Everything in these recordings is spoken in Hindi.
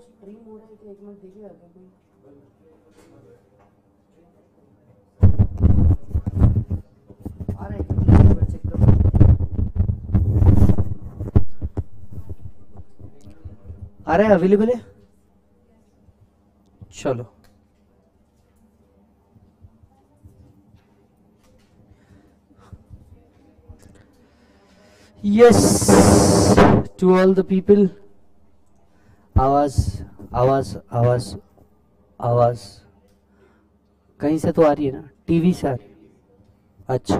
स्ट्रीम हो रहा है एक मिनट कोई। आ रहा है। आ रहा है अवेलेबल है? चलो। Yes, to all the people आवाज़ आवाज़ आवाज़ आवाज़। कहीं से तो आ रही है ना? टीवी से आ रही है। अच्छा।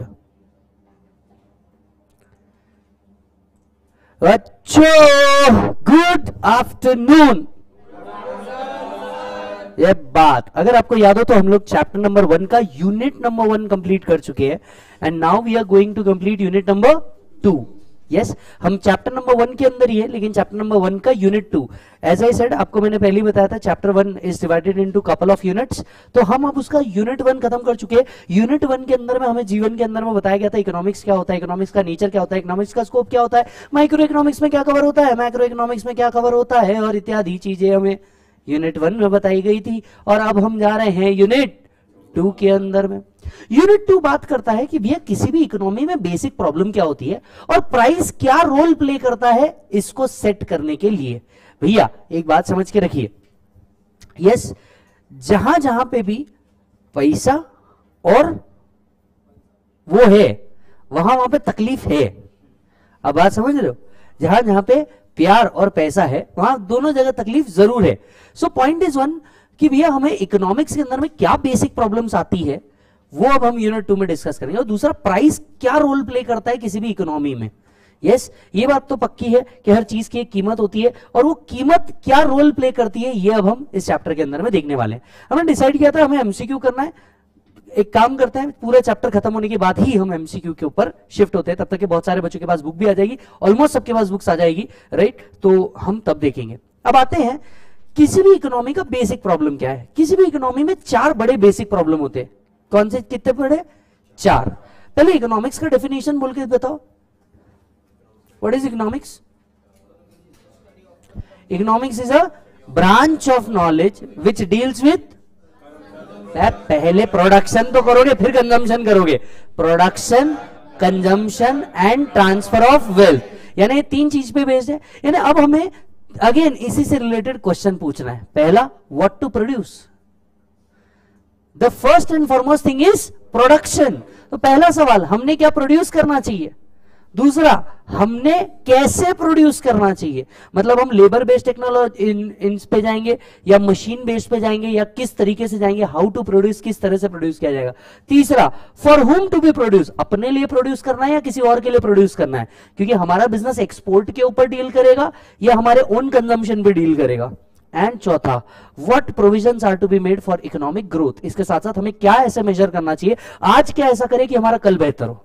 बच्चों गुड आफ्टरनून ये बात। अगर आपको याद हो तो हम लोग चैप्टर नंबर वन का यूनिट नंबर वन कंप्लीट कर चुके हैं। And now we are going to complete unit number two yes हम चैप्टर नंबर वन के अंदर ही है, लेकिन चैप्टर नंबर वन का unit two as I said आपको मैंने पहले ही बताया था chapter one is divided into couple of units तो हम अब उसका यूनिट वन खत्म कर चुके हैं. यूनिट वन के अंदर में हमें जीवन के अंदर में बताया गया था इकोनॉमिक्स क्या होता है इकोनॉमिक्स का नेचर क्या होता है इकोनॉमिक्स का स्कोप क्या होता है माइक्रो इकोनॉमिक्स में क्या कवर होता है माइक्रो इकोनॉमिक्स में क्या कवर होता है, और इत्यादि चीज़ें हमें यूनिट वन में बताई गई थी. और अब हम जा रहे हैं यूनिट टू के अंदर में। यूनिट टू बात करता है कि भैया किसी भी इकोनॉमी में बेसिक प्रॉब्लम क्या होती है और प्राइस क्या रोल प्ले करता है इसको सेट करने के लिए। भैया, एक बात समझ के रखिए। यस जहाँ जहाँ पे भी पैसा और वो है, वहाँ वहाँ पे तकलीफ़ है। अब बात समझ रहे हो? जहाँ जहाँ पे प्यार और पैसा है, वहाँ दोनों जगह तकलीफ़ ज़रूर है। सो पॉइंट इज़ वन कि भैया हमें इकोनॉमिक्स के अंदर में क्या बेसिक प्रॉब्लम्स आती है वो अब हम यूनिट टू में डिस्कस करेंगे। और दूसरा प्राइस क्या रोल प्ले करता है किसी भी इकोनॉमी में? यस yes, ये बात तो पक्की है कि हर चीज़ की एक कीमत होती है और वो कीमत क्या रोल प्ले करती है ये अब हम इस चैप्टर के अंदर में देखने वाले हैं। हमने डिसाइड किया था हमें एमसीक्यू करना है। एक काम करते हैं पूरा चैप्टर खत्म होने के बाद ही हम एमसीक्यू के ऊपर शिफ्ट होते हैं तब तक के बहुत सारे बच्चों के पास बुक भी आ जाएगी ऑलमोस्ट सबके पास बुक्स आ जाएगी राइट तो हम तब देखेंगे। अब आते हैं किसी भी इकोनॉमी का बेसिक प्रॉब्लम क्या है? किसी भी इकोनॉमी में चार बड़े बेसिक प्रॉब्लम होते हैं। कौन से? कितने बड़े? चार। पहले इकोनॉमिक्स का डेफिनेशन बोल के बताओ। What is economics economics is a branch of knowledge which deals with पहले प्रोडक्शन तो करोगे, फिर कंजम्पशन करोगे। Production consumption and transfer of wealth यानी तीन चीज़ पे बेस्ड है। यानी अब हमें अगेन इसी से रिलेटेड क्वेश्चन पूछना है। पहला what to produce the first and foremost thing is production तो पहला सवाल, हमने क्या प्रोड्यूस करना चाहिए? दूसरा हमने कैसे प्रोड्यूस करना चाहिए? मतलब हम लेबर बेस्ड टेक्नोलॉजी इन, इन पे जाएँगे या मशीन बेस्ड पे जाएँगे या किस तरीके से जाएँगे? हाउ टू प्रोड्यूस किस तरह से प्रोड्यूस किया जाएगा? तीसरा for whom to be produce अपने लिए प्रोड्यूस करना है या किसी और के लिए प्रोड्यूस करना है? क्योंकि हमारा बिज़नेस एक्सपोर्ट के ऊपर डील करेगा या हमारे ओन कंजम्पशन पे डील करेगा? एंड चौथा what provisions are to be made for economic growth इसके साथ साथ हमें क्या ऐसे मेजर करना चाहिए? आज क्या ऐसा करे कि हमारा कल बेहतर हो?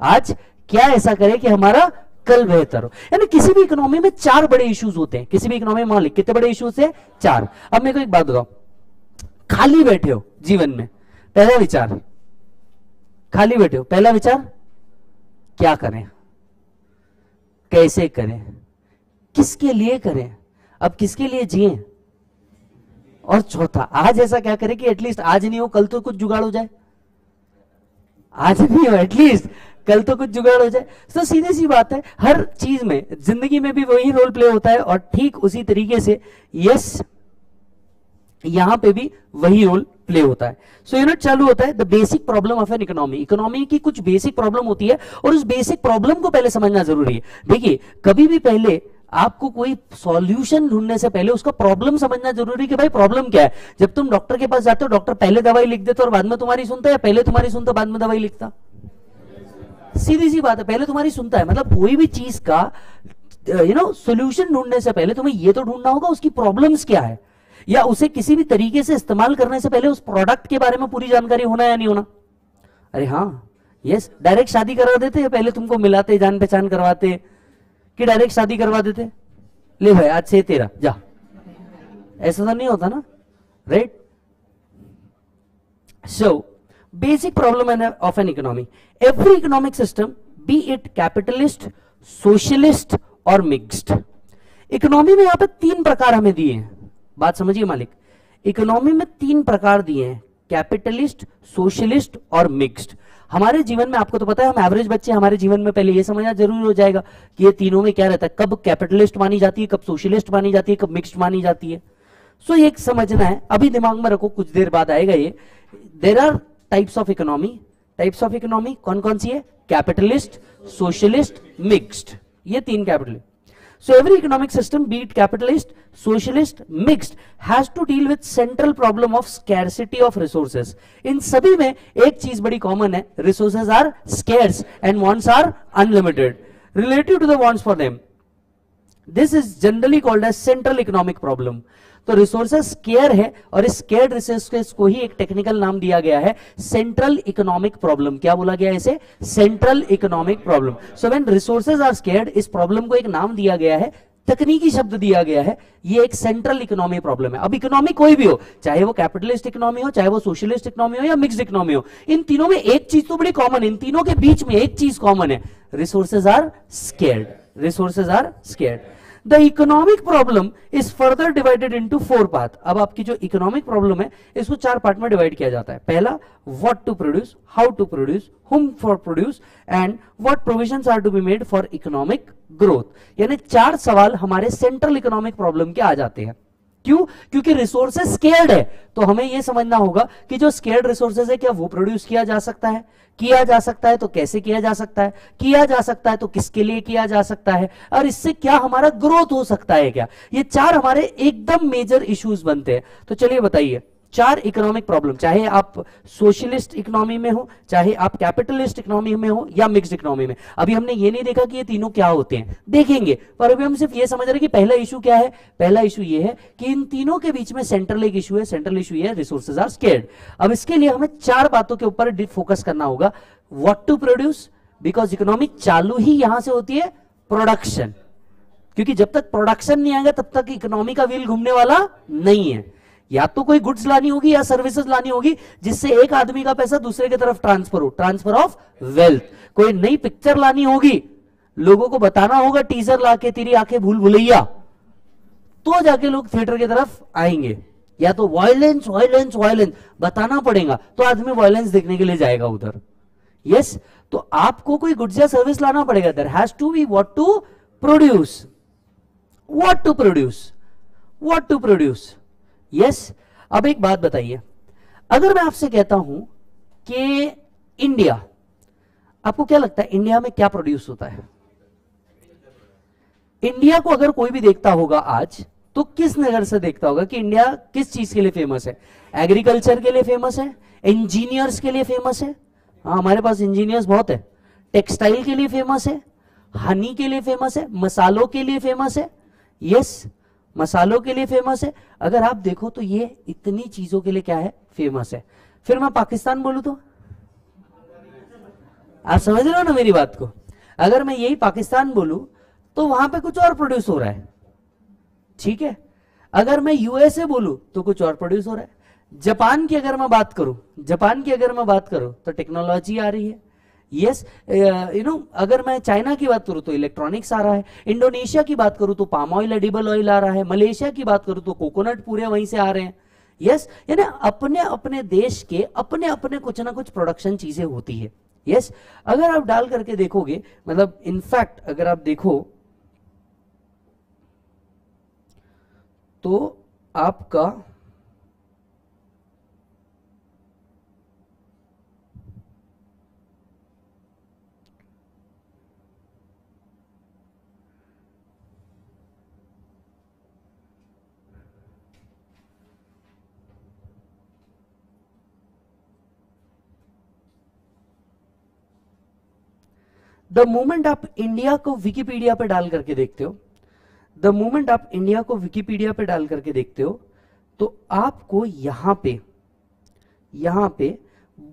आज क्या ऐसा करें कि हमारा कल बेहतर हो? यानी किसी भी इकोनॉमी में चार बड़े इश्यूज़ होते हैं। किसी भी इकोनॉमी में ली कितने बड़े इश्यूज़ है? चार। अब मेरे को एक बात बताओ। खाली बैठे हो जीवन में, पहला विचार। खाली बैठे हो, पहला विचार? क्या करें? कैसे करें? किसके लिए करें? अब किसके लिए जिए? और चौथा, आज ऐसा क्या करें कि एटलीस्ट आज नहीं हो, कल तो कुछ जुगाड़ हो जाए। आज नहीं हो एटलीस्ट कल तो कुछ जुगाड़ हो जाए। तो सीधी सी बात है हर चीज़ में ज़िंदगी में भी वही रोल प्ले होता है और ठीक उसी तरीके से यस यहाँ पे भी वही रोल प्ले होता है। सो so, यूनिट चालू होता है the basic problem of an economy economy की कुछ बेसिक प्रॉब्लम होती है और उस बेसिक प्रॉब्लम को पहले समझना ज़रूरी है। देखिए कभी भी पहले आपको कोई सॉल्यूशन ढूँढने से पहले उसका प्रॉब्लम समझना ज़रूरी है कि भाई प्रॉब्लम क्या है। जब तुम डॉक्टर के पास जाते हो डॉक्टर पहले दवाई लिख देते हो और बाद में तुम्हारी सुनता है पहले तुम्हारी सुनता बाद में दवाई लिखता? सीधी सी बात है, पहले तुम्हारी सुनता है मतलब कोई भी चीज़ का यू नो सोल्यूशन ढूँढने से पहले तुम्हें ये तो ढूंढना होगा उसकी प्रॉब्लम्स क्या है। या उसे किसी भी तरीके से इस्तेमाल करने से पहले उस प्रोडक्ट के बारे में पूरी जानकारी होना या नहीं होना। अरे हाँ यस डायरेक्ट शादी करा देते हैं, पहले तुमको मिलाते जान पहचान करवाते। कि डायरेक्ट शादी करवा देते? ले भाई, आज से तेरा, जा। ऐसा तो नहीं होता ना right so basic problem of an economy. Every economic system be it capitalist socialist or mixed. Economy में यहाँ पे तीन प्रकार हमें दिए हैं। बात समझिए मालिक। इकोनॉमी में तीन प्रकार दिए हैं। कैपिटलिस्ट सोशलिस्ट और मिक्स्ड हमारे जीवन में आपको तो पता है हम एवरेज बच्चे हमारे जीवन में पहले ये समझना ज़रूरी हो जाएगा कि ये तीनों में क्या रहता है। कब कैपिटलिस्ट मानी जाती है कब सोशलिस्ट मानी जाती है कब मिक्स्ड मानी जाती है। सो so, ये समझना है। अभी दिमाग में रखो कुछ देर बाद आएगा ये। There are types of economy types of economy कौन कौन सी है कैपिटलिस्ट सोशलिस्ट मिक्स्ड ये तीन capitalist So every economic system, be it capitalist, socialist, mixed, has to deal with central problem of scarcity of resources. इन सभी में एक चीज़ बड़ी कॉमन है resources are scarce and wants are unlimited. Relative to the wants for them. This is generally called as central economic problem. तो रिसोर्सेस स्केयर है और इस स्केयर रिसोर्सेस को ही एक टेक्निकल नाम दिया गया है सेंट्रल इकोनॉमिक प्रॉब्लम क्या बोला गया इसे? Central economic problem so when resources are scared इस प्रॉब्लम को एक नाम दिया गया है, तकनीकी शब्द दिया गया है, ये एक सेंट्रल इकोनॉमी प्रॉब्लम है। अब इकोनॉमी कोई भी हो, चाहे वो कैपिटलिस्ट इकोनॉमी हो, चाहे वो सोशलिस्ट इकोनॉमी हो या मिक्स इकोनॉमी हो, इन तीनों में एक चीज़ तो बड़ी कॉमन है, इन तीनों के बीच में एक चीज़ कॉमन है। Resources are scared resources are scared the economic problem is further divided into four part अब आपकी जो इकोनॉमिक प्रॉब्लम है, इसको चार पार्ट में डिवाइड किया जाता है। पहला what to produce how to produce whom for produce and what provision are to be made for economic growth यानी चार सवाल हमारे सेंट्रल इकोनॉमिक प्रॉब्लम के आ जाते हैं। क्यों? क्योंकि रिसोर्सेज स्केल्ड है। तो हमें यह समझना होगा कि जो स्केल्ड रिसोर्सेज है, क्या वो प्रोड्यूस किया जा सकता है? किया जा सकता है तो कैसे किया जा सकता है? किया जा सकता है तो किसके लिए किया जा सकता है? और इससे क्या हमारा ग्रोथ हो सकता है क्या? ये चार हमारे एकदम मेजर इश्यूज़ बनते हैं। तो चलिए बताइए। चार इकोनॉमिक प्रॉब्लम चाहे आप सोशलिस्ट इकोनॉमी में हो, चाहे आप कैपिटलिस्ट इकोनॉमी में हो या मिक्स इकोनॉमी में। अभी हमने ये नहीं देखा कि ये तीनों क्या होते हैं। देखेंगे, पर अभी हम सिर्फ़ ये समझ रहे हैं कि पहला इशू क्या है। पहला इशू ये है कि इन तीनों के बीच में सेंट्रल एक इशू है सेंट्रल इशू ये है रिसोर्सेज आर स्केर्ड अब इसके लिए हमें चार बातों के ऊपर फोकस करना होगा। What to produce because economic चालू ही यहाँ से होती है प्रोडक्शन क्योंकि जब तक प्रोडक्शन नहीं आएगा, तब तक इकोनॉमी का व्हील घूमने वाला नहीं है। या तो कोई गुड्स लानी होगी या सर्विसेज़ लानी होगी जिससे एक आदमी का पैसा दूसरे की तरफ़ ट्रांसफ़र हो। ट्रांसफ़र ऑफ़ वेल्थ कोई नई पिक्चर लानी होगी। लोगों को बताना होगा टीजर लाके तेरी आँखें भूल भुलैया। तो जाके लोग थिएटर की तरफ़ आएँगे। या तो वायलेंस वायलेंस वायलेंस बताना पड़ेगा। तो आदमी वायलेंस देखने के लिए जाएगा उधर। यस yes, तो आपको कोई गुड्स या सर्विस लाना पड़ेगा there has to be what to produce what to produce what to produce yes अब एक बात बताइए। अगर मैं आपसे कहता हूँ कि इंडिया आपको क्या लगता है इंडिया में क्या प्रोड्यूस होता है? इंडिया को अगर कोई भी देखता होगा आज तो किस नज़र से देखता होगा कि इंडिया किस चीज़ के लिए फ़ेमस है? एग्रीकल्चर के लिए फ़ेमस है? इंजीनियर्स के लिए फ़ेमस है? हाँ हमारे पास इंजीनियर्स बहुत है। टेक्सटाइल के लिए फ़ेमस है? हनी के लिए फ़ेमस है? मसालों के लिए फ़ेमस है? यस मसालों के लिए फ़ेमस है। अगर आप देखो तो ये इतनी चीज़ों के लिए क्या है? फ़ेमस है। फिर मैं पाकिस्तान बोलू तो? आप समझ रहे हो ना मेरी बात को? अगर मैं यही पाकिस्तान बोलू तो वहाँ पे कुछ और प्रोड्यूस हो रहा है। ठीक है? अगर मैं यूएसए बोलू तो कुछ और प्रोड्यूस हो रहा है। जापान की अगर मैं बात करूँ, जापान की अगर मैं बात करूँ तो टेक्नोलॉजी आ रही है। यस यू नो अगर मैं चाइना की बात करूँ तो इलेक्ट्रॉनिक्स आ रहा है इंडोनेशिया की बात करूँ तो पाम ऑयल एडिबल ऑयल आ रहा है मलेशिया की बात करूँ तो कोकोनट पूरे वहीं से आ रहे हैं। यस yes, यानी अपने अपने देश के अपने अपने कुछ ना कुछ प्रोडक्शन चीज़ें होती है। यस yes, अगर आप डाल करके देखोगे मतलब इनफैक्ट अगर आप देखो तो आपका द मोमेंट आप इंडिया को विकीपीडिया पे डाल करके देखते हो द मोमेंट आप इंडिया को विकीपीडिया पे डाल करके देखते हो तो आपको यहाँ पे यहाँ पे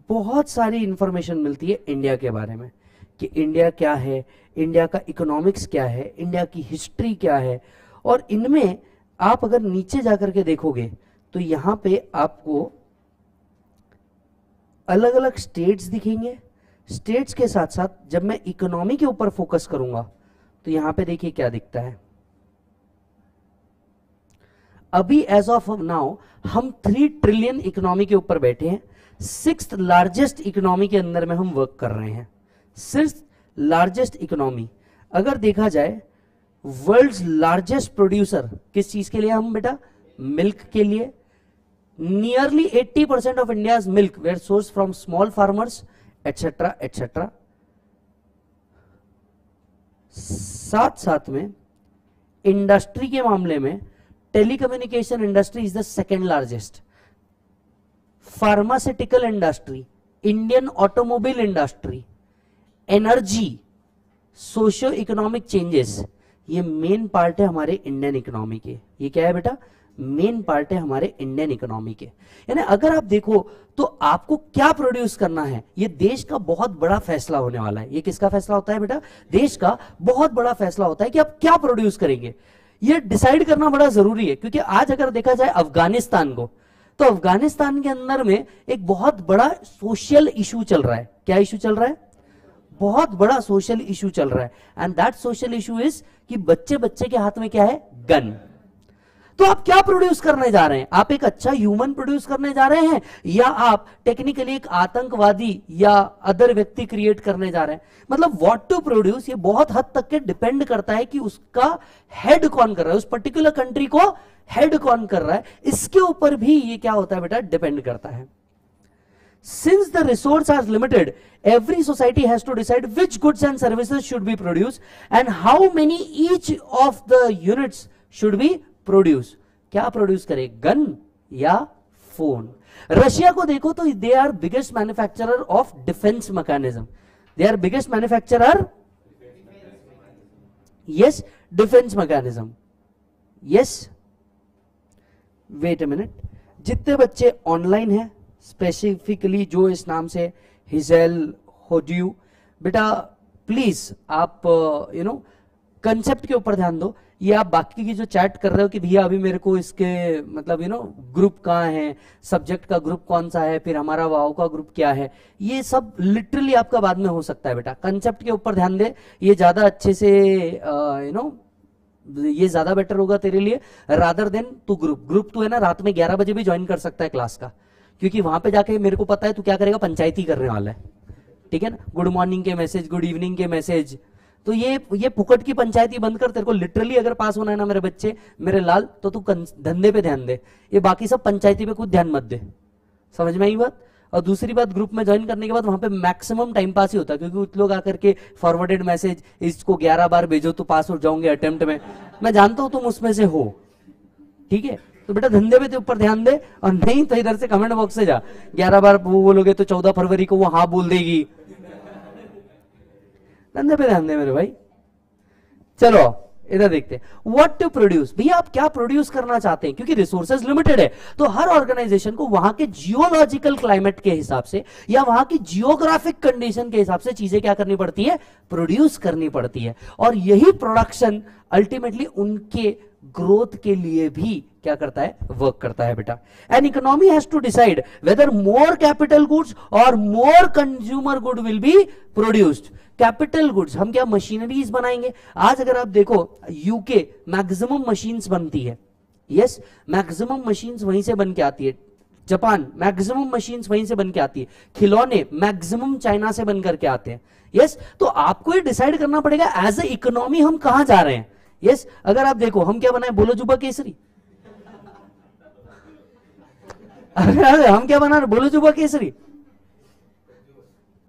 बहुत सारी इंफॉर्मेशन मिलती है इंडिया के बारे में, कि इंडिया क्या है इंडिया का इकोनॉमिक्स क्या है इंडिया की हिस्ट्री क्या है। और इनमें आप अगर नीचे जाकर के देखोगे तो यहाँ पे आपको अलग अलग स्टेट्स दिखेंगे स्टेट्स के साथ साथ जब मैं इकोनॉमी के ऊपर फोकस करूँगा तो यहाँ पे देखिए क्या दिखता है। अभी एज ऑफ़ नाउ हम थ्री ट्रिलियन इकोनॉमी के ऊपर बैठे हैं। सिक्स लार्जेस्ट इकोनॉमी के अंदर में हम वर्क कर रहे हैं। सिक्स लार्जेस्ट इकोनॉमी अगर देखा जाए वर्ल्ड लार्जेस्ट प्रोड्यूसर किस चीज़ के लिए हम बेटा? मिल्क के लिए। Nearly 80 percent of India milk were source from small farmers etcetera etcetera साथ साथ में इंडस्ट्री के मामले में telecommunication industry is the second largest pharmaceutical industry Indian automobile industry energy socio economic changes ये मेन पार्ट है हमारे इंडियन इकोनॉमी के. ये क्या है बेटा? मेन पार्ट है हमारे इंडियन इकोनॉमी के. यानी अगर आप देखो तो आपको क्या प्रोड्यूस करना है? ये देश का बहुत बड़ा फैसला होने वाला है। ये किसका फैसला होता है बेटा? देश का बहुत बड़ा फैसला होता है कि आप क्या प्रोड्यूस करेंगे। ये डिसाइड करना बड़ा ज़रूरी है, क्योंकि आज अगर देखा जाए अफ़गानिस्तान को तो अफ़गानिस्तान के अंदर में एक बहुत बड़ा सोशल इशू चल रहा है। क्या इशू चल रहा है? बहुत बड़ा सोशल इशू चल रहा है। And that social issue is कि बच्चे बच्चे के हाथ में क्या है? गन तो आप क्या प्रोड्यूस करने जा रहे हैं? आप एक अच्छा ह्यूमन प्रोड्यूस करने जा रहे हैं? या आप टेक्निकली एक आतंकवादी या अदर व्यक्ति क्रिएट करने जा रहे हैं? मतलब व्हाट टू प्रोड्यूस ये बहुत हद तक के डिपेंड करता है कि उसका हेड कौन कर रहा है। उस पर्टिकुलर कंट्री को हेड कौन कर रहा है? इसके ऊपर भी ये क्या होता है बेटा? डिपेंड करता है। Since the resource are limited, every society has to decide which goods and services should be produced and how many each of the units should be produce. क्या प्रोड्यूस करे? गन या फ़ोन? रशिया को देखो तो they are biggest manufacturer of defence mechanism they are biggest manufacturer yes defence mechanism yes wait a minute जितने बच्चे ऑनलाइन हैं स्पेसिफिकली जो इस नाम से हिजेल होड्यू बेटा प्लीज़ आप यू uh, नो कंसेप्ट के ऊपर ध्यान दो। ये आप बाकी की जो चैट कर रहे हो कि भैया अभी मेरे को इसके मतलब यू नो ग्रुप कहाँ है? सब्जेक्ट का ग्रुप कौन सा है? फिर हमारा वाव का ग्रुप क्या है? ये सब लिटरली आपका बाद में हो सकता है बेटा। कंसेप्ट के ऊपर ध्यान दे। ये ज़्यादा अच्छे से यू नो ये ज़्यादा बेटर होगा तेरे लिए। रादर देन तू ग्रुप ग्रुप तू है ना, रात में ग्यारह बजे भी ज्वाइन कर सकता है क्लास का। क्योंकि वहाँ पे जाके मेरे को पता है तू क्या करेगा, पंचायती करने वाला है। ठीक है ना? गुड मॉर्निंग के मैसेज गुड इवनिंग के मैसेज तो ये ये फुकट की पंचायती बंद कर, तेरे को लिटरली अगर पास होना है ना मेरे बच्चे, मेरे लाल तो तू धंधे पे ध्यान दे। ये बाकी सब पंचायती पे कुछ ध्यान मत दे। समझ में आई बात? और दूसरी बात ग्रुप में ज्वाइन करने के बाद वहाँ पे मैक्सिमम टाइम पास ही होता है, क्योंकि कुछ लोग आकर के फॉरवर्डेड मैसेज इसको ग्यारह बार भेजो तो पास हो जाओगे अटेम्प्ट में। मैं जानता हूँ तुम उसमें से हो। ठीक है? तो बेटा धंधे पे ऊपर ध्यान दे, और नहीं तो इधर से कमेंट बॉक्स से जा। ग्यारह बार वो बोलोगे तो चौदह फरवरी को वो हाँ बोल देगी। धंधे पे ध्यान दे मेरे भाई। चलो, इधर देखते हैं। व्हाट टू प्रोड्यूस भैया, आप क्या प्रोड्यूस करना चाहते हैं? क्योंकि रिसोर्सेज लिमिटेड है। तो हर ऑर्गेनाइजेशन को वहाँ के जियोलॉजिकल क्लाइमेट के हिसाब से या वहाँ की जियोग्राफिक कंडीशन के हिसाब से चीज़ें क्या करनी पड़ती है? प्रोड्यूस करनी पड़ती है। और यही प्रोडक्शन अल्टीमेटली उनके ग्रोथ के लिए भी क्या करता है? वर्क करता है बेटा। An economy has to decide whether more capital goods और more consumer good will be produced capital goods, हम क्या मशीनरीज बनाएँगे? आज अगर आप देखो यूके मैक्सिमम मशीन्स बनती है। यस मैक्सिमम मशीन्स वहीं से बन के आती है। जापान मैक्सिमम मशीन्स वहीं से बन के आती है। खिलौने मैक्सिमम चाइना से बन करके आते हैं। यस तो आपको ये डिसाइड करना पड़ेगा एज ए इकोनॉमी हम कहाँ जा रहे हैं? यस अगर आप देखो, हम क्या बनाए? बोलो जुबा केसरी। हम क्या बना रहे बोलो जुबा केसरी।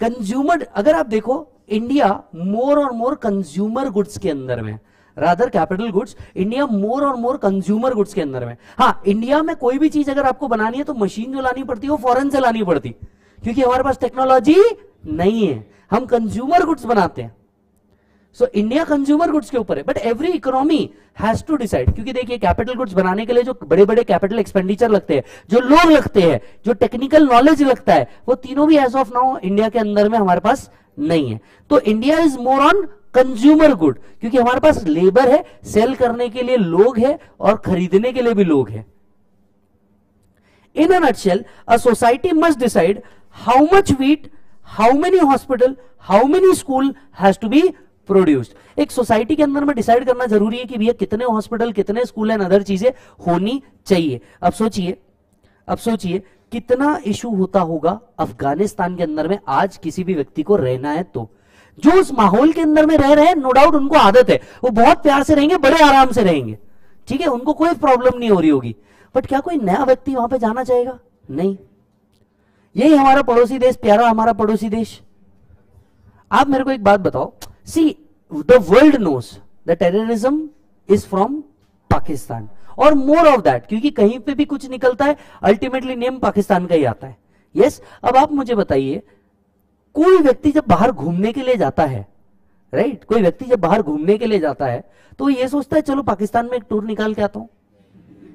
कंज्यूमर अगर आप देखो इंडिया मोर और मोर कंज्यूमर गुड्स के अंदर में rather capital goods India more और मोर कंज्यूमर गुड्स के अंदर में हाँ। इंडिया में कोई भी चीज़ अगर आपको बनानी है तो मशीन जो लानी पड़ती है वो फॉरन से लानी पड़ती क्योंकि हमारे पास टेक्नोलॉजी नहीं है। हम कंज्यूमर गुड्स बनाते हैं। सो इंडिया कंज्यूमर गुड्स के ऊपर है। But every economy has to decide क्योंकि देखिए कैपिटल गुड्स बनाने के लिए जो बड़े बड़े कैपिटल एक्सपेंडिचर लगते हैं, जो लोग लगते हैं, जो टेक्निकल नॉलेज लगता है, वो तीनों भी एज ऑफ़ नाउ इंडिया के अंदर में हमारे पास नहीं है। तो India is more on consumer good क्योंकि हमारे पास लेबर है सेल करने के लिए लोग है और खरीदने के लिए भी लोग है। In a nutshell a society must decide how much wheat how many hospital how many school has to be produced एक सोसाइटी के अंदर में डिसाइड करना ज़रूरी है कि भैया कितने हॉस्पिटल कितने स्कूल एंड अदर चीज़ें होनी चाहिए। अब सोचिए अब सोचिए कितना इशू होता होगा अफ़गानिस्तान के अंदर में आज किसी भी व्यक्ति को रहना है तो। जो उस माहौल के अंदर में रह रहे हैं नो डाउट उनको आदत है। वो बहुत प्यार से रहेंगे, बड़े आराम से रहेंगे। ठीक है, उनको कोई प्रॉब्लम नहीं हो रही होगी। बट क्या कोई नया व्यक्ति वहाँ पे जाना चाहेगा? नहीं। यही हमारा पड़ोसी देश, प्यारा हमारा पड़ोसी देश। आप मेरे को एक बात बताओ। See the world knows the terrorism is from Pakistan और मोर ऑफ़ दैट क्योंकि कहीं पे भी कुछ निकलता है अल्टीमेटली नेम पाकिस्तान का ही आता है यस yes, अब आप मुझे बताइए कोई व्यक्ति जब बाहर घूमने के लिए जाता है राइट right? कोई व्यक्ति जब बाहर घूमने के लिए जाता है तो ये सोचता है चलो पाकिस्तान में एक टूर निकाल के आता हूँ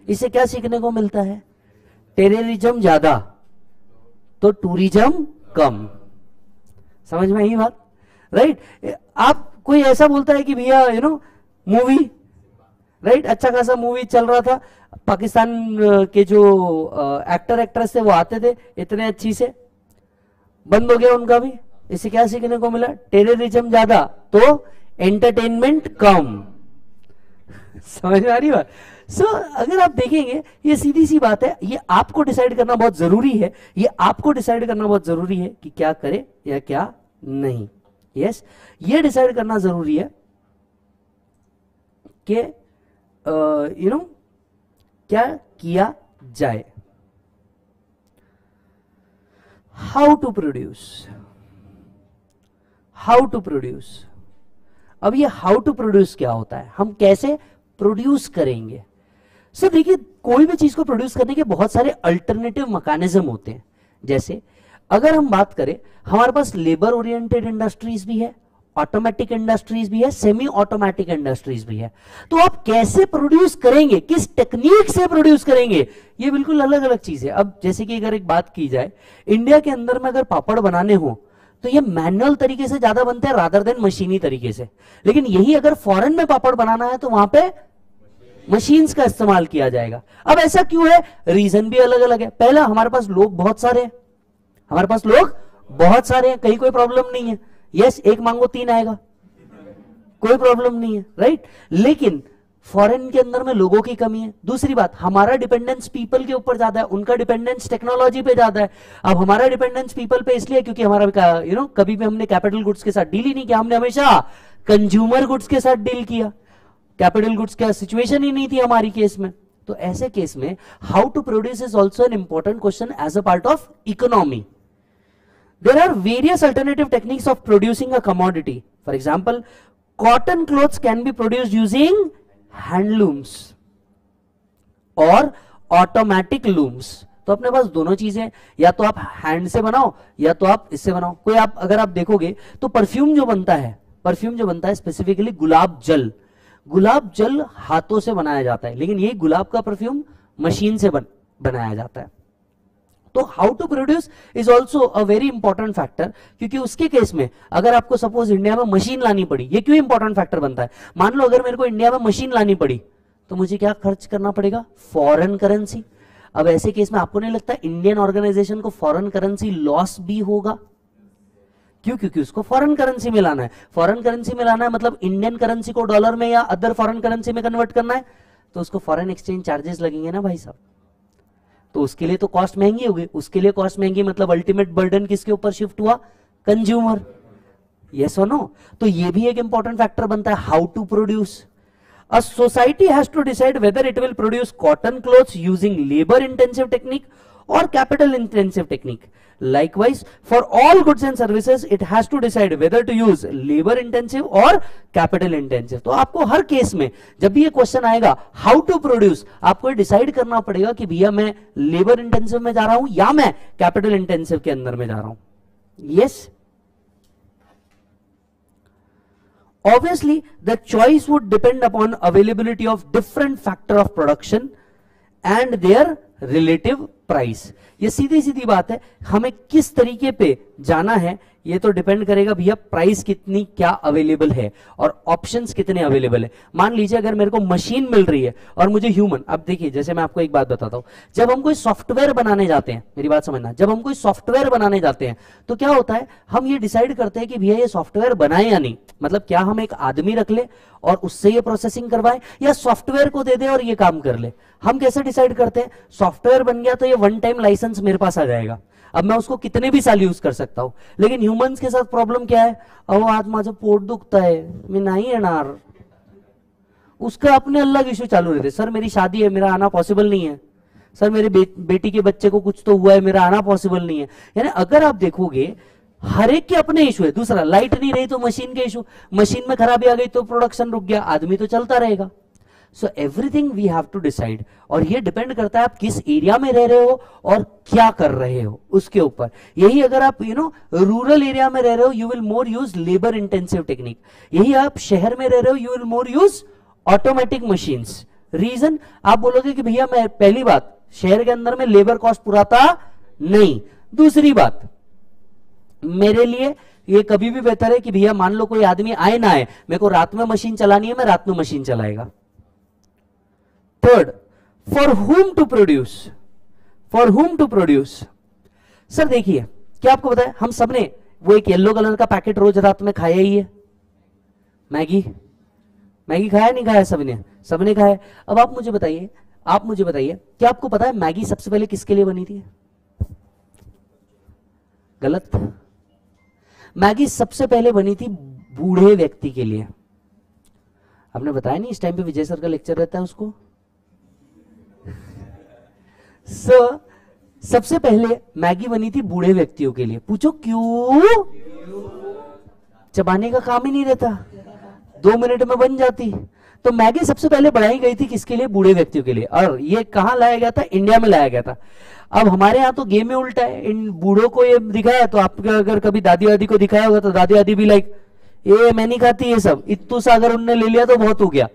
इससे क्या सीखने को मिलता है टेररिज्म ज़्यादा तो टूरिज़्म कम समझ में आई बात राइट right? आप कोई ऐसा बोलता है कि भैया यू नो मूवी राइट अच्छा खासा मूवी चल रहा था। पाकिस्तान के जो एक्टर एक्ट्रेस थे वो आते थे इतने अच्छी से। बंद हो गया उनका भी। इससे क्या सीखने को मिला? टेररिज्म ज़्यादा तो एंटरटेनमेंट कम। समझ में आ रही बात? सो so, अगर आप देखेंगे ये सीधी सी बात है ये आपको डिसाइड करना बहुत ज़रूरी है। ये आपको डिसाइड करना बहुत ज़रूरी है कि क्या करे या क्या नहीं। Yes yes? ये डिसाइड करना ज़रूरी है कि यू नो क्या किया जाए? How to produce how to produce अब ये हाउ टू प्रोड्यूस क्या होता है? हम कैसे प्रोड्यूस करेंगे? सर, देखिए, कोई भी चीज़ को प्रोड्यूस करने के बहुत सारे अल्टरनेटिव मैकेनिज्म होते हैं। जैसे, अगर हम बात करें, हमारे पास लेबर ओरिएंटेड इंडस्ट्रीज़ भी है। ऑटोमेटिक इंडस्ट्रीज़ भी है सेमी ऑटोमेटिक इंडस्ट्रीज़ भी है। तो आप कैसे प्रोड्यूस करेंगे, किस टेक्निक से प्रोड्यूस करेंगे, ये बिल्कुल अलग अलग चीज़ है। अब जैसे कि अगर एक बात की जाए इंडिया के अंदर में अगर पापड़ बनाने हो तो ये मैनुअल तरीके से ज़्यादा बनते हैं रादर देन मशीनी तरीके से। लेकिन यही अगर फॉरेन में पापड़ बनाना है तो वहाँ पे मशीन्स का इस्तेमाल किया जाएगा। अब ऐसा क्यों है? रीजन भी अलग अलग है। पहला, हमारे पास लोग बहुत सारे हैं। हमारे पास लोग बहुत सारे हैं, कहीं कोई प्रॉब्लम नहीं है। यस एक मांगो, तीन आएगा। कोई प्रॉब्लम नहीं है राइट लेकिन फॉरेन के अंदर में लोगों की कमी है। दूसरी बात, हमारा डिपेंडेंस पीपल के ऊपर ज़्यादा है, उनका डिपेंडेंस टेक्नोलॉजी पे ज़्यादा है। अब हमारा डिपेंडेंस पीपल पे इसलिए क्योंकि हमारा यू नो कभी भी हमने कैपिटल गुड्स के साथ डील ही नहीं किया, हमने हमेशा कंज्यूमर गुड्स के साथ डील किया। कैपिटल गुड्स का सिचुएशन ही नहीं थी हमारी केस में। तो ऐसे केस में how to produce is also an important question as a part of economy There are various alternative techniques of producing a commodity. For example, cotton clothes can be produced using handlooms or automatic looms. तो अपने पास दोनों चीज़ें या तो आप हैंड से बनाओ या तो आप इससे बनाओ कोई आप अगर आप देखोगे तो परफ्यूम जो बनता है परफ्यूम जो बनता है स्पेसिफिकली गुलाब जल गुलाब जल हाथों से बनाया जाता है लेकिन यही गुलाब का परफ्यूम मशीन से बन, बनाया जाता है तो how to produce is also a very important factor क्योंकि उसके केस में अगर आपको सपोज़ इंडिया में मशीन लानी पड़ी, ये क्यों इंपॉर्टेंट फैक्टर बनता है? मान लो अगर मेरे को इंडिया में मशीन लानी पड़ी तो मुझे क्या खर्च करना पड़ेगा? फॉरेन करेंसी अब ऐसे केस में आपको नहीं लगता इंडियन ऑर्गेनाइजेशन को फॉरेन करेंसी लॉस भी होगा? क्यों? क्योंकि उसको फॉरेन करेंसी में लाना है। फॉरेन करेंसी में लाना है मतलब इंडियन करेंसी को डॉलर में या अदर फॉरेन करेंसी में कन्वर्ट करना है। तो उसको फॉरेन एक्सचेंज चार्जेस लगेंगे ना भाई साहब? तो उसके लिए तो कॉस्ट महँगी हो गई। उसके लिए कॉस्ट महँगी मतलब अल्टीमेट बर्डन किसके ऊपर शिफ्ट हुआ? कंज्यूमर यस और नो तो ये भी एक इंपॉर्टेंट फैक्टर बनता है how to produce a society has to decide whether it will produce cotton clothes using labour intensive technique और capital intensive technique Likewise, for all goods and services, it has to decide whether to use labor intensive or capital intensive. तो आपको हर केस में जब भी ये क्वेश्चन आएगा हाउ टू प्रोड्यूस आपको डिसाइड करना पड़ेगा कि भैया मैं लेबर इंटेंसिव में जा रहा हूँ या मैं कैपिटल इंटेंसिव के अंदर में जा रहा हूँ yes obviously the choice would depend upon availability of different factor of production and their relative price ये सीधी सीधी बात है, हमें किस तरीके पे जाना है, ये तो डिपेंड करेगा भैया प्राइस कितनी, क्या अवेलेबल है और ऑप्शंस कितने अवेलेबल है। मान लीजिए अगर मेरे को मशीन मिल रही है और मुझे ह्यूमन अब देखिए, जैसे मैं आपको एक बात बताता हूँ, जब हम कोई सॉफ्टवेयर बनाने जाते हैं, मेरी बात समझना, जब हम कोई सॉफ्टवेयर बनाने जाते हैं तो क्या होता है, हम ये डिसाइड करते हैं कि भैया ये सॉफ्टवेयर बनाए या नहीं। मतलब क्या हम एक आदमी रख ले और उससे ये प्रोसेसिंग करवाए या सॉफ्टवेयर को दे दे और ये काम कर ले। हम कैसे डिसाइड करते हैं सॉफ्टवेयर बन गया तो ये वन टाइम लाइसेंस मेरे पास आ जाएगा। अब मैं उसको कितने भी साल यूज़ कर सकता हूँ। लेकिन ह्यूमंस के साथ प्रॉब्लम क्या है? अब आज माझं पोट दुखता है मैं नहीं येणार उसका अपने अलग इश्यू चालू रहते सर मेरी शादी है मेरा आना पॉसिबल नहीं है। सर मेरे बे, बेटी के बच्चे को कुछ तो हुआ है मेरा आना पॉसिबल नहीं है। यानी अगर आप देखोगे हर एक के अपने इशू है। दूसरा लाइट नहीं रही तो मशीन के इशू मशीन में खराबी आ गई तो प्रोडक्शन रुक गया। आदमी तो चलता रहेगा। So everything we have to decide और ये डिपेंड करता है आप किस एरिया में रह रहे हो और क्या कर रहे हो उसके ऊपर। यही अगर आप यू नो रूरल एरिया में रह रहे हो you will more use labour intensive technique यही आप शहर में रह रहे हो you will more use automatic machines reason आप बोलोगे कि भैया मैं, पहली बात, शहर के अंदर में लेबर कॉस्ट पुराता नहीं। दूसरी बात, मेरे लिए ये कभी भी बेहतर है कि भैया मान लो कोई आदमी आए ना आए, मेरे को रात में मशीन चलानी है, मैं रात में मशीन चलाएगा। Third for whom to produce for whom to produce sir देखिए, क्या आपको है, हम सबने वो एक येलो कलर का पैकेट रोज रात में खाया ही है। मैगी? मैगी खाया नहीं खाया सबने? सबने खाया अब आप मुझे बताइए, आप मुझे बताइए, क्या आपको पता है मैगी सबसे पहले किसके लिए बनी थी? गलत। मैगी सबसे पहले बनी थी बूढ़े व्यक्ति के लिए। आपने बताया नहीं, इस टाइम पे विजय सर का लेक्चर रहता है उसको? सो सबसे पहले मैगी बनी थी बूढ़े व्यक्तियों के लिए। पूछो क्यों? चबाने का काम ही नहीं रहता। दो मिनट में बन जाती। तो मैगी सबसे पहले बनाई गई थी किसके लिए? बूढ़े व्यक्तियों के लिए। और ये कहा लाया गया था? इंडिया में लाया गया था। अब हमारे यहाँ तो गेम में उल्टा है। इन बूढ़ों को ये दिखाया तो आपके अगर कभी दादी वादी को दिखाया होगा तो दादी वादी भी लाइक ये मैं नहीं खाती ये सब। इतू सा अगर उनने ले लिया तो बहुत हो गया।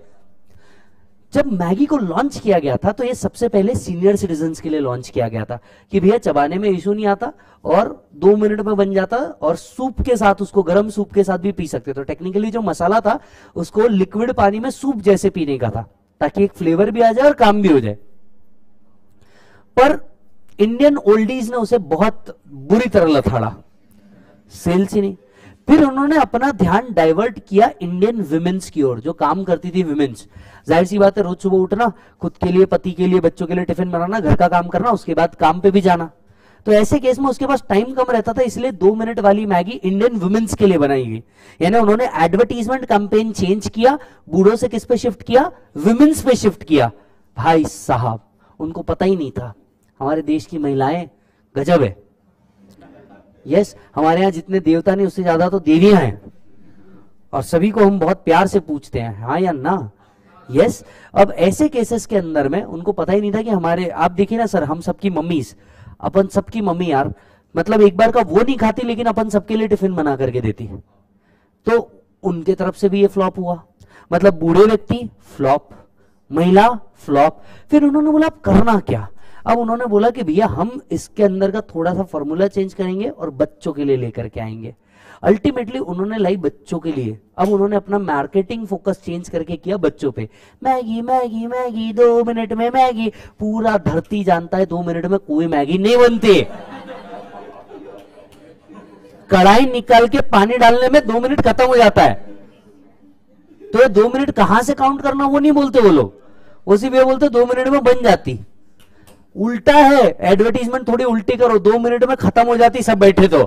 जब मैगी को लॉन्च किया गया था तो ये सबसे पहले सीनियर सिटीजन के लिए लॉन्च किया गया था कि भैया चबाने में इशू नहीं आता और दो मिनट में बन जाता और सूप के साथ उसको, गर्म सूप के साथ भी पी सकते तो टेक्निकली जो मसाला था, उसको लिक्विड पानी में सूप जैसे पीने का था, ताकि एक फ्लेवर भी आ जाए और काम भी हो जाए। पर इंडियन ओल्डीज ने उसे बहुत बुरी तरह लथाड़ा। सेल्स ही नहीं। फिर उन्होंने अपना ध्यान डाइवर्ट किया इंडियन विमेन्स की ओर, जो काम करती थी विमेन्स ज़ाहिर सी बात है रोज सुबह उठना खुद के लिए पति के लिए बच्चों के लिए टिफ़िन बनाना घर का काम करना उसके बाद काम पे भी जाना। तो ऐसे केस में उसके पास टाइम कम रहता था इसलिए दो मिनट वाली मैगी इंडियन वुमेन्स के लिए बनाई गई। यानी उन्होंने एडवर्टीजमेंट कैंपेन चेंज किया बूढ़ों से किस पे शिफ्ट किया? वुमेन्स पे शिफ्ट किया। भाई साहब उनको पता ही नहीं था। हमारे देश की महिलाएँ गजब है। यस yes, हमारे यहाँ जितने देवता नहीं उससे ज़्यादा तो देवियाँ हैं। और सभी को हम बहुत प्यार से पूछते हैं हाँ या ना? यस अब ऐसे केसेस के अंदर में उनको पता ही नहीं था कि हमारे, आप देखिए ना सर, हम सबकी मम्मीज अपन सबकी मम्मी यार। मतलब एक बार का वो नहीं खाती, लेकिन अपन सबके लिए टिफ़िन बना करके देती। तो उनके तरफ़ से भी ये फ्लॉप हुआ। मतलब बूढ़े व्यक्ति फ्लॉप महिला फ्लॉप फिर उन्होंने बोला, अब करना क्या? अब उन्होंने बोला कि, भैया, हम इसके अंदर का थोड़ा सा फॉर्मूला चेंज करेंगे और बच्चों के लिए लेकर के आएँगे। अल्टीमेटली उन्होंने लाई बच्चों के लिए। अब उन्होंने अपना मार्केटिंग फोकस चेंज करके किया बच्चों पे। मैगी मैगी मैगी, दो मिनट में मैगी। पूरा धरती जानता है दो मिनट में कोई मैगी नहीं बनती। कढ़ाई निकाल के पानी डालने में दो मिनट खत्म हो जाता है। तो दो मिनट कहाँ से काउंट करना वो नहीं बोलते वो लोग। वो सिर्फ़ बोलते दो मिनट में बन जाती। उल्टा है एडवर्टीजमेंट थोड़ी उल्टी करो, दो मिनट में खत्म हो जाती सब बैठे तो।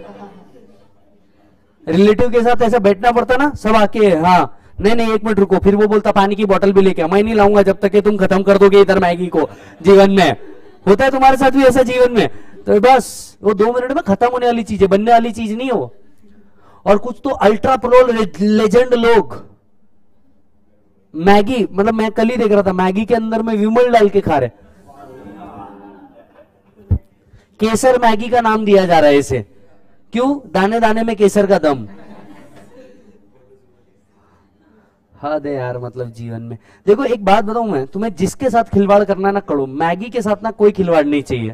रिलेटिव के साथ ऐसा बैठना पड़ता ना, सब आके हाँ नहीं नहीं, एक मिनट रुको, फिर वो बोलता, पानी की बोतल भी लेके मैं नहीं लाऊँगा जब तक कि तुम खत्म कर दोगे इधर मैगी को, जीवन में। होता है तुम्हारे साथ भी ऐसा जीवन में? तो बस, वो दो मिनट में खत्म होने वाली चीज़ है बनने वाली चीज़ नहीं हो और कुछ तो अल्ट्रा प्रो लेजेंड लोग। मैगी मतलब मैं कल ही देख रहा था, मैगी के अंदर में विमल डाल के खा रहे केसर मैगी का नाम दिया जा रहा है इसे। क्यों? दाने दाने में केसर का दम। हद है यार मतलब जीवन में। देखो, एक बात बताऊँ मैं, तुम्हें जिसके साथ खिलवाड़ करना ना, करो। मैगी के साथ ना कोई खिलवाड़ नहीं चाहिए।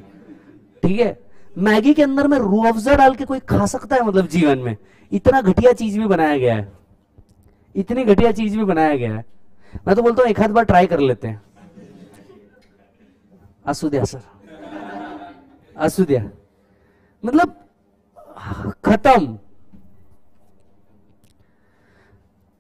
ठीक है? मैगी के अंदर में रू अफजा डाल के कोई खा सकता है मतलब जीवन में? इतना घटिया चीज़ भी बनाया गया है। इतनी घटिया चीज़ भी बनाया गया है। मैं तो बोलता हूँ, एक हाथ बार ट्राई कर लेते हैं। असुद्या सर। असुद्या मतलब खत्म।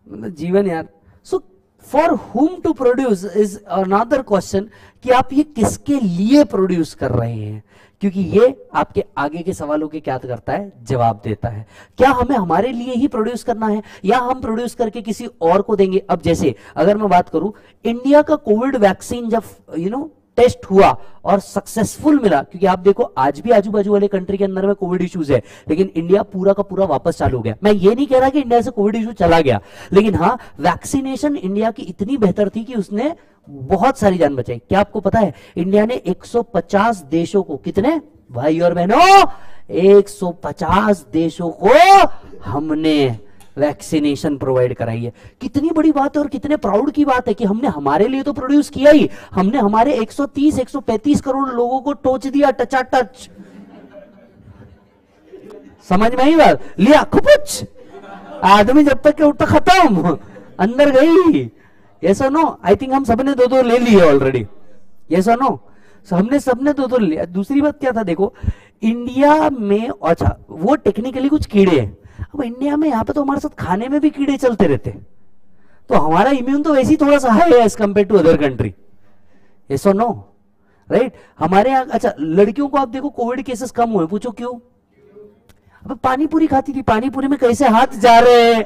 मतलब जीवन यार। So for whom to produce is another question कि आप ये किसके लिए प्रोड्यूस कर रहे हैं? क्योंकि ये आपके आगे के सवालों के क्या करता है? जवाब देता है। क्या हमें हमारे लिए ही प्रोड्यूस करना है? या हम प्रोड्यूस करके किसी और को देंगे? अब जैसे, अगर मैं बात करूँ इंडिया का कोविड वैक्सीन जब यू नो टेस्ट हुआ और सक्सेसफुल मिला, क्योंकि आप देखो, आज भी आजू बाजू वाले कंट्री के अंदर में कोविड इश्यूज़ है, लेकिन इंडिया पूरा का पूरा वापस चालू हो गया। मैं ये नहीं कह रहा कि इंडिया से कोविड इशू चला गया, लेकिन हाँ वैक्सीनेशन इंडिया की इतनी बेहतर थी कि उसने बहुत सारी जान बचाई। क्या आपको पता है इंडिया ने 150 देशों को, कितने? भाई और बहनों 150 देशों को हमने वैक्सीनेशन प्रोवाइड कराई है कितनी बड़ी बात है और कितने प्राउड की बात है कि हमने हमारे लिए तो प्रोड्यूस किया ही। हमने हमारे 130 135 करोड़ लोगों को टोच दिया टचा टच समझ में आई बात? लिया कुछ आदमी जब तक के उठता खत्म। अंदर गई। ऐसा नो आई थिंक हम सबने दो दो ले लिए ऑलरेडी ऐसा नो हमने सबने दो दो लिया दूसरी बात क्या था? देखो इंडिया में अच्छा वो टेक्निकली कुछ कीड़े हैं। अब इंडिया में यहाँ पे तो हमारे साथ खाने में भी कीड़े चलते रहते तो हमारा इम्यून तो वैसे ही थोड़ा सा हाई है as compare to other country ये सो नो राइट हमारे यहाँ अच्छा लड़कियों को आप देखो कोविड केसेस कम हुए पूछो क्यों? अब पानी पूरी खाती थी। पानी पूरी में कैसे हाथ जा रहे हैं?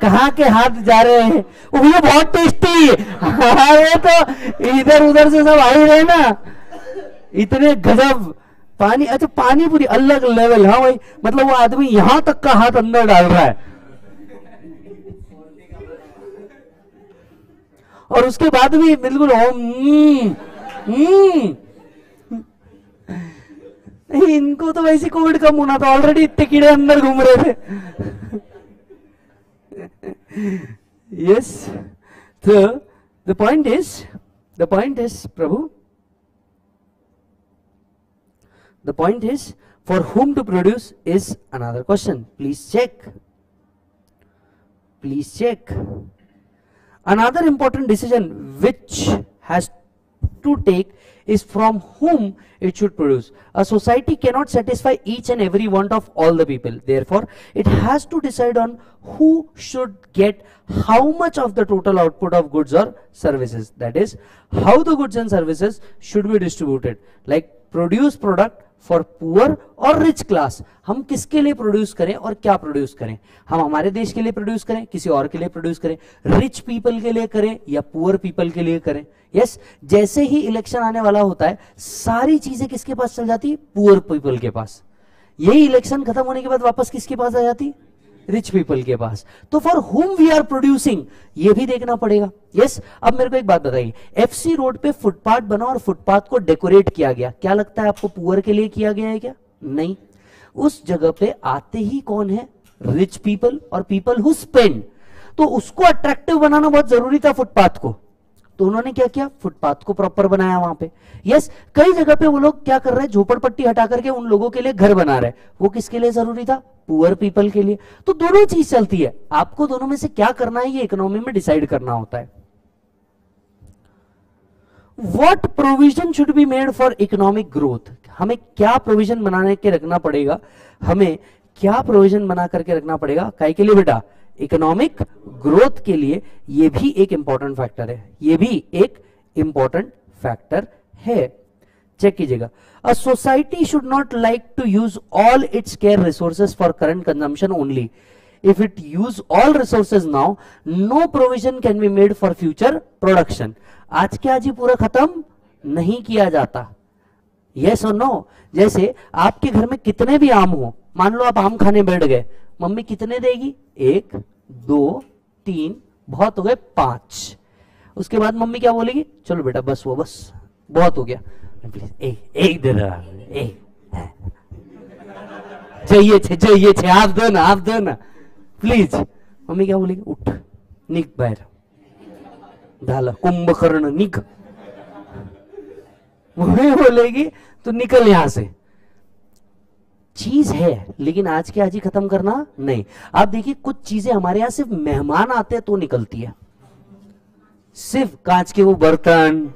कहा के हाथ जा रहे हैं? वो बहुत टेस्टी अरे तो इधर उधर से सब आ ही रहे ना। इतने गजब। पानी अच्छा पानी पूरी अलग लेवल हाँ भाई। मतलब वो आदमी यहाँ तक का हाथ अंदर डाल रहा है। और उसके बाद भी बिल्कुल हम्म, हम्म। इनको तो वैसे कोविड कम होना था ऑलरेडी इतने कीड़े अंदर घूम रहे थे। यस तो the point is the point is Prabhu The point is, for whom to produce is another question. Please check. Please check. Another important decision which has to take is from whom it should produce. A society cannot satisfy each and every want of all the people. Therefore, it has to decide on who should get how much of the total output of goods or services. That is, how the goods and services should be distributed. Like produce product for poor और रिच क्लास। हम किसके लिए प्रोड्यूस करें और क्या प्रोड्यूस करें? हम हमारे देश के लिए प्रोड्यूस करें किसी और के लिए प्रोड्यूस करें? रिच पीपल के लिए करें या पुअर पीपल के लिए करें? यस yes, जैसे ही इलेक्शन आने वाला होता है सारी चीज़ें किसके पास चल जाती? पुअर पीपल के पास। यही इलेक्शन खत्म होने के बाद वापस किसके पास आ जाती? रिच पीपल के पास। तो for whom we are producing ये भी देखना पड़ेगा। Yes yes? अब मेरे को एक बात बताइए। एफसी रोड पे फुटपाथ बना और फुटपाथ को डेकोरेट किया गया। क्या लगता है आपको पुअर के लिए किया गया है क्या? नहीं। उस जगह पे आते ही कौन है? रिच पीपल और पीपल हु स्पेंड तो उसको अट्रैक्टिव बनाना बहुत ज़रूरी था फुटपाथ को। तो उन्होंने क्या किया? फुटपाथ को प्रॉपर बनाया वहाँ पे। यस कई जगह पे वो लोग क्या कर रहे हैं? झोपड़पट्टी हटा करके उन लोगों के लिए घर बना रहे वो किसके लिए ज़रूरी था? पुअर पीपल के लिए। तो दोनों चीज़ चलती है। आपको दोनों में से क्या करना है? ये इकोनॉमी में डिसाइड करना होता है। What provision should be made for economic growth हमें क्या प्रोविज़न बनाने के रखना पड़ेगा? हमें क्या प्रोविज़न बना करके रखना पड़ेगा? काय के लिए बेटा? इकोनॉमिक ग्रोथ के लिए यह भी एक इंपॉर्टेंट फैक्टर है। यह भी एक इंपॉर्टेंट फैक्टर है। चेक कीजिएगा। A society should not like to use all its care resources for current consumption only if it use all resources now no provision can be made for future production आज के आज ही पूरा खत्म? नहीं किया जाता। यस और नो जैसे आपके घर में कितने भी आम हो मान लो आप आम खाने बैठ गए, मम्मी कितने देगी? एक, दो, तीन, बहुत हो गए पाँच। उसके बाद मम्मी क्या बोलेगी? चलो बेटा, बस वो, बस, बहुत हो गया। प्लीज़ एक एक दे रहा एक चाहिए छे चाहिए छे, आप दो ना, आप दो ना। प्लीज़। मम्मी क्या बोलेगी? उठ निक बाहर झालं कुंभकर्ण निक मम्मी बोलेगी तो निकल यहाँ से। चीज़ है लेकिन आज के आज ही खत्म करना नहीं। आप देखिए कुछ चीज़ें हमारे यहाँ सिर्फ़ मेहमान आते हैं तो निकलती है। सिर्फ़ कांच के वो बर्तन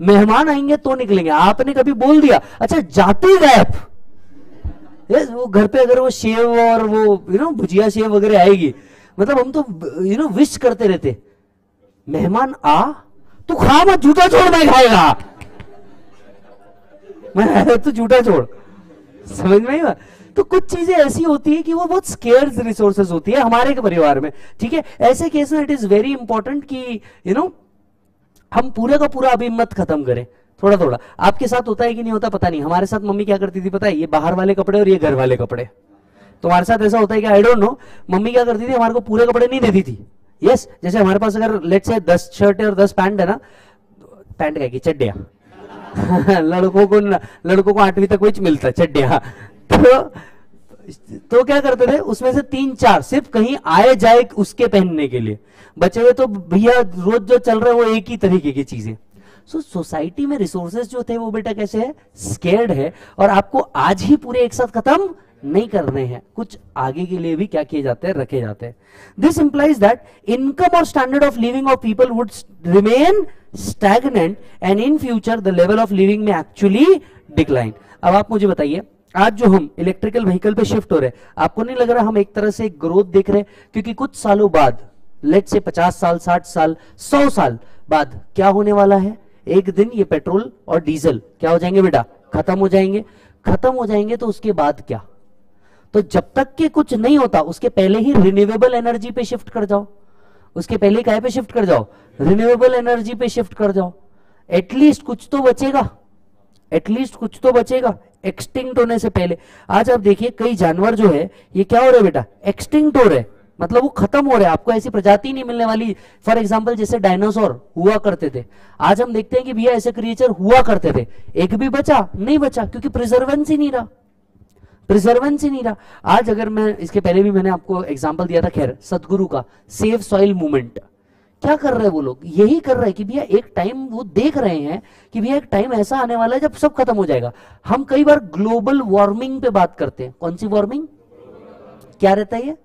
मेहमान आएँगे तो निकलेंगे। आपने कभी बोल दिया अच्छा जाते गैप। Yes, वो घर पे अगर वो शेव और वो यू नो भुजिया शेव वगैरह आएगी मतलब हम तो यू नो विश करते रहते। मेहमान आ तू खा मत झूठा छोड़ मैं खाएगा। मैं तू झूठा छोड़। समझ में आई तो कुछ चीज़ें ऐसी होती है कि वो बहुत स्केर्स रिसोर्सेज होती है हमारे के परिवार में ठीक है? ऐसे केस में इट इज़ वेरी इंपॉर्टेंट कि यू नो हम पूरे का पूरा अभी मत खत्म करें थोड़ा थोड़ा आपके साथ होता है कि नहीं होता पता नहीं। हमारे साथ मम्मी क्या करती थी पता है? ये बाहर वाले कपड़े और ये घर वाले कपड़े। तुम्हारे साथ ऐसा होता है कि आई डोंट नो मम्मी क्या करती थी? हमारे को पूरे कपड़े नहीं देती थी। यस yes, जैसे हमारे पास अगर लेट से दस शर्ट और दस पैंट है ना पैंट क्या चड्डिया? लड़कों को लड़कों को आठवीं तक कुछ मिलता, चड्डिया। तो तो क्या करते थे? उसमें से तीन चार सिर्फ़ कहीं आए जाए उसके पहनने के लिए। बचे हुए तो भैया रोज जो चल रहे वो एक ही तरीके की चीज़ें। सो सोसाइटी में रिसोर्सेज जो थे वो बेटा कैसे है? स्केर्ड है। और आपको आज ही पूरे एक साथ खत्म नहीं करने हैं। कुछ आगे के लिए भी क्या किए जाते हैं? रखे जाते हैं। दिस इंप्लाइज दैट इनकम और standard of living of people would remain stagnant and in future the level of living में एक्चुअली डिक्लाइन अब आप मुझे बताइए, आज जो हम इलेक्ट्रिकल व्हीकल पे शिफ्ट हो रहे हैं, आपको नहीं लग रहा हम एक तरह से ग्रोथ देख रहे हैं? क्योंकि कुछ सालों बाद लेट से पचास साल, साठ साल, सौ साल बाद क्या होने वाला है? एक दिन ये पेट्रोल और डीजल क्या हो जाएँगे बेटा? खत्म हो जाएँगे। खत्म हो जाएँगे तो उसके बाद क्या? तो जब तक के कुछ नहीं होता, उसके पहले ही रिन्यूएबल एनर्जी पे शिफ्ट कर जाओ। उसके पहले काय पे शिफ्ट कर जाओ? रिन्यूएबल एनर्जी पे शिफ्ट कर जाओ। एटलीस्ट कुछ तो बचेगा। एटलीस्ट कुछ तो बचेगा। एक्सटिंक्ट होने से पहले। आज आप देखिए, कई जानवर जो है, ये क्या हो रहे बेटा? एक्सटिंक्ट हो रहे मतलब वो खत्म हो रहे हैं। आपको ऐसी प्रजाति नहीं मिलने वाली। फॉर एग्ज़ाम्पल जैसे डायनासोर हुआ करते थे। आज हम देखते हैं कि भैया ऐसे क्रिएचर हुआ करते थे। एक भी बचा, नहीं बचा, क्योंकि प्रिजर्वेंस ही नहीं रहा। प्रिजर्वेंस ही नहीं रहा। आज अगर मैं इसके पहले भी मैंने आपको एग्ज़ाम्पल दिया था खैर सदगुरु का सेव सॉइल मूवमेंट क्या कर रहे हैं वो लोग? यही कर रहे हैं कि भैया एक टाइम वो देख रहे हैं कि भैया एक टाइम ऐसा आने वाला है जब सब खत्म हो जाएगा। हम कई बार ग्लोबल वार्मिंग पे बात करते हैं। कौन सी वार्मिंग क्या रहता है ये?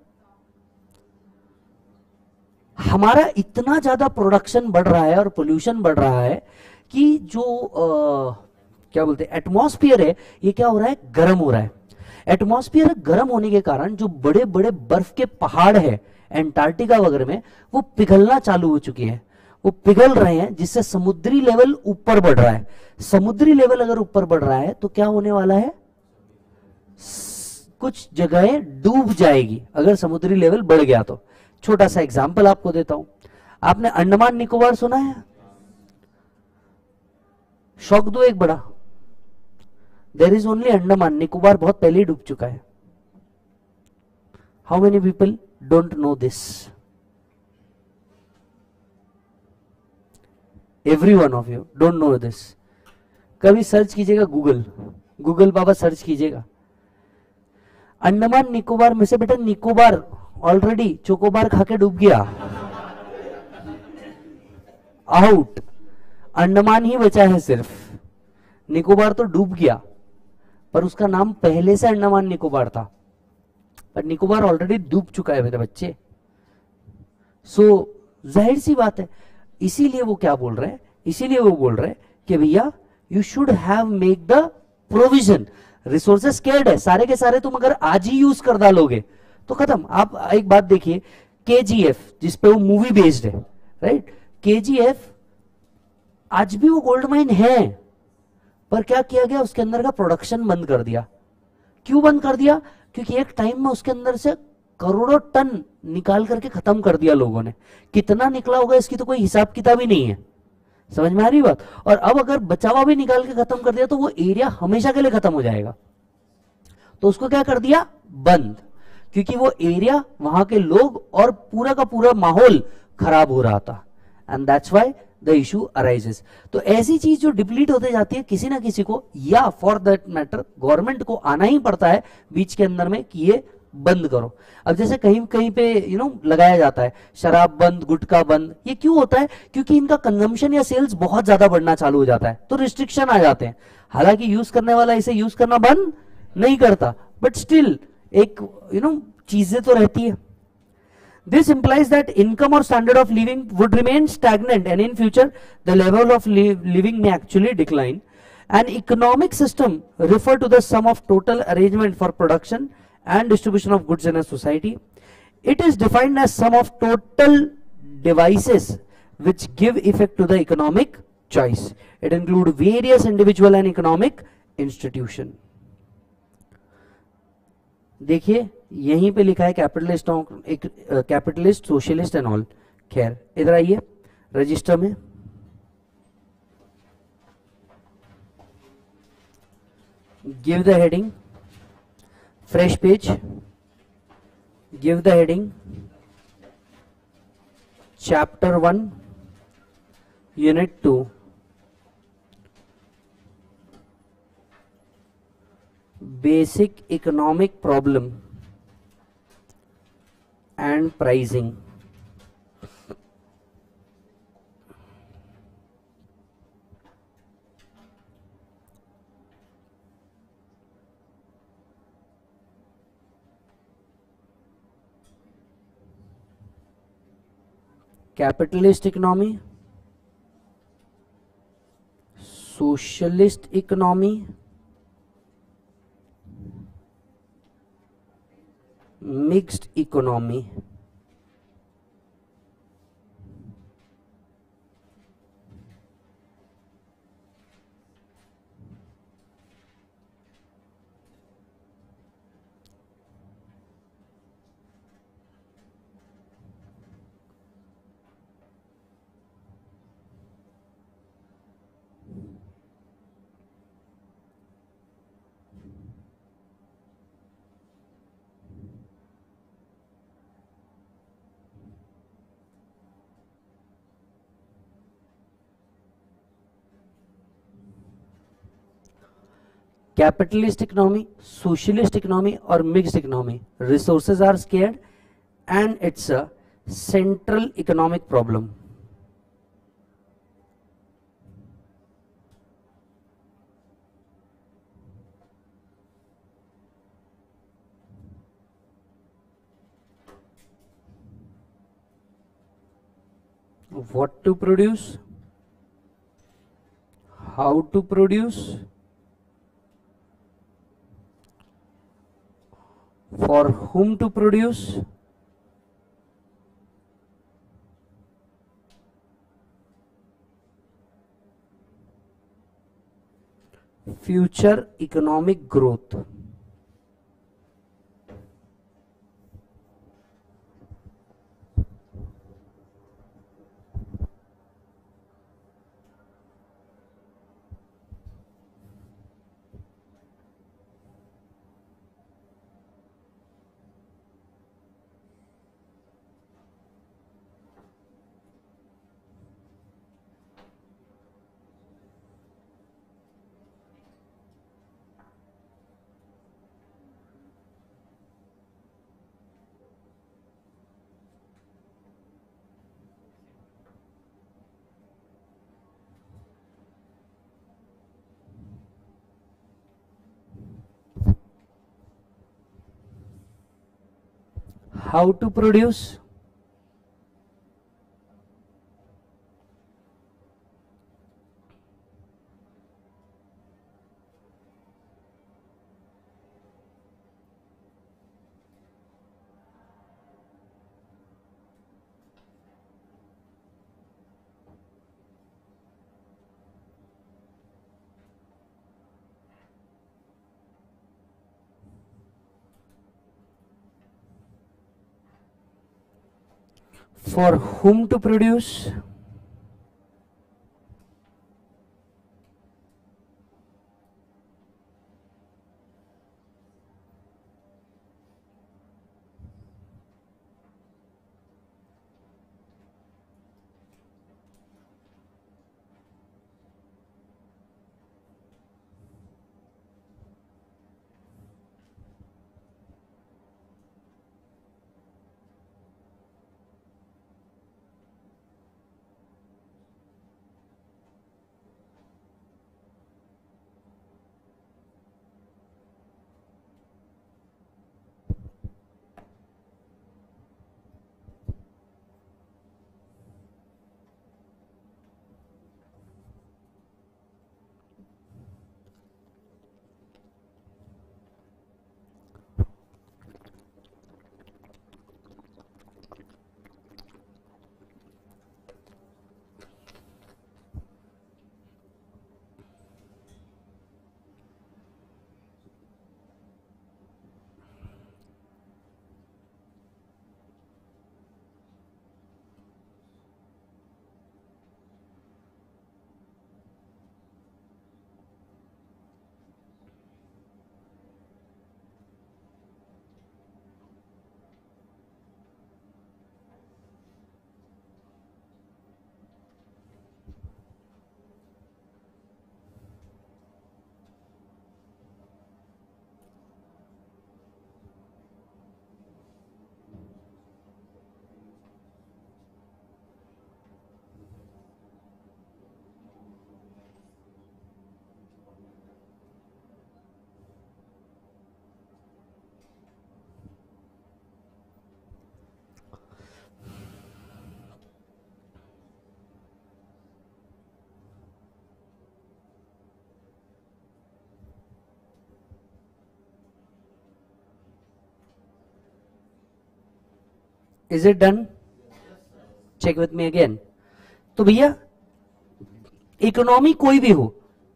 हमारा इतना ज़्यादा प्रोडक्शन बढ़ रहा है और पोल्यूशन बढ़ रहा है कि जो आ, क्या बोलते हैं एटमॉस्फियर है ये क्या हो रहा है? गर्म हो रहा है। एटमॉस्फियर गर्म होने के कारण जो बड़े बड़े बर्फ़ के पहाड़ है एंटार्क्टिका वगैरह में, वो पिघलना चालू हो चुकी है। वो पिघल रहे हैं, जिससे समुद्री लेवल ऊपर बढ़ रहा है। समुद्री लेवल अगर ऊपर बढ़ रहा है तो क्या होने वाला है? कुछ जगहें डूब जाएगी, अगर समुद्री लेवल बढ़ गया तो। छोटा सा एग्ज़ाम्पल आपको देता हूँ। आपने अंडमान निकोबार सुना है? शौक दो एक बड़ा। There is only Andaman Nicobar बहुत पहले ही डूब चुका है। How many people don't know this every one of you don't know this कभी सर्च कीजिएगा गूगल गूगल बाबा सर्च कीजिएगा। अंडमान निकोबार में से बेटा निकोबार ऑलरेडी चोकोबार खा के डूब गया। आउट अंडमान ही बचा है सिर्फ़। निकोबार तो डूब गया। पर उसका नाम पहले से अंडमान निकोबार था। पर निकोबार ऑलरेडी डूब चुका है मेरे बच्चे। सो so, ज़ाहिर सी बात है इसीलिए वो क्या बोल रहे हैं? इसीलिए वो बोल रहे हैं कि भैया you should have make the provision resources cared है। सारे के सारे तुम अगर आज ही यूज़ कर डालोगे तो खत्म। आप एक बात देखिए के जी एफ़ जिसपे वो मूवी बेस्ड है राइट के जी एफ़ आज भी वो गोल्ड माइन है। पर क्या किया गया? उसके अंदर का प्रोडक्शन बंद कर दिया। क्यों बंद कर दिया? क्योंकि एक टाइम में उसके अंदर से करोड़ों टन निकाल करके खत्म कर दिया लोगों ने। कितना निकला होगा, इसकी तो कोई हिसाब किताब ही नहीं है। समझ में आ रही बात? और अब अगर बचावा भी निकाल के खत्म कर दिया तो वो एरिया हमेशा के लिए खत्म हो जाएगा। तो उसको क्या कर दिया? बंद। क्योंकि वो एरिया वहाँ के लोग और पूरा का पूरा माहौल खराब हो रहा था। And that's why the issue arises तो ऐसी चीज़ जो डिप्लीट होते जाती है किसी ना किसी को, या फॉर दैट मैटर गवर्नमेंट को आना ही पड़ता है बीच के अंदर में कि ये बंद करो। अब जैसे कहीं कहीं पे यू नो लगाया जाता है, शराब बंद, गुटखा बंद, ये क्यों होता है? क्योंकि इनका कंजम्पशन या सेल्स बहुत ज़्यादा बढ़ना चालू हो जाता है तो रिस्ट्रिक्शन आ जाते हैं। हालाँकि यूज़ करने वाला इसे यूज़ करना बंद नहीं करता बट स्टिल एक यू नो चीज़ें तो रहती है। This implies that income or standard of living would remain stagnant and in future the level of li living may actually decline. An economic system refer to the sum of total arrangement for production and distribution of goods in a society. It is defined as sum of total devices which give effect to the economic choice. It include various individual and economic institution. देखिए यहीं पे लिखा है कैपिटलिस्ट एक कैपिटलिस्ट, सोशलिस्ट एंड ऑल। खैर, इधर आइए, रजिस्टर में। Give the heading fresh page give the heading chapter one unit two basic economic problem and pricing. Capitalist economy, socialist economy, mixed economy capitalist economy, socialist economy or mixed economy. Resources are scarce and it's a central economic problem. What to produce? How to produce? For whom to produce future economic growth how to produce for whom to produce is it done check with me again तो भैया इकोनॉमी कोई भी हो